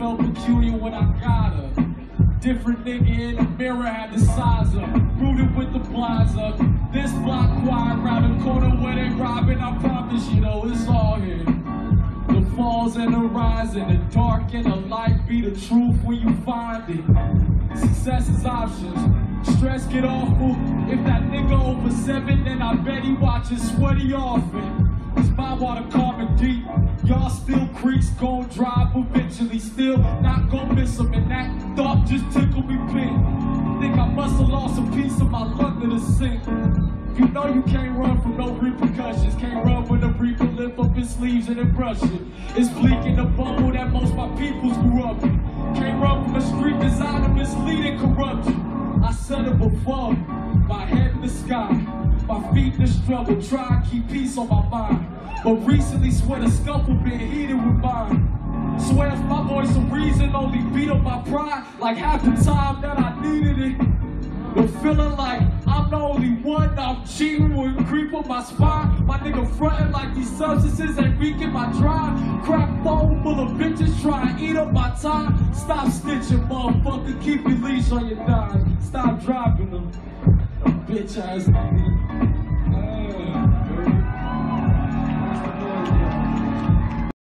felt peculiar when I got her. Different nigga in the mirror had the size up. Rooted with the up. This block quiet round the corner where they robbing. I promise you know it's all here. The falls and the rising, the dark and the light be the truth when you find it. Success is options. Stress get awful. If that nigga over seven, then I bet he watches sweaty often. It's my water carving deep. Y'all still creeks gon' drive eventually. Still not gon' miss them. And that thought just tickled me pink. Think I must have lost a piece of my lung to the sink. You know you can't run from no repercussions. Can't run when the reaper lift up his sleeves and then brush it. It's bleak in the bubble that most my peoples grew up in. Can't run from a street designed to mislead and corrupt you. I said it before, my head in the sky, my feet in the struggle, try to keep peace on my mind. But recently, swear the scuffle been heated with mine. Swear only beat up my pride like half the time that I needed it. The feeling like I'm the only one I'm cheating with creep on my spine. My nigga frontin' like these substances ain't weaken my drive. Crack phone full of bitches try to eat up my time. Stop snitching, motherfucker. Keep your leash on your dime. Stop dropping them. Bitch ass.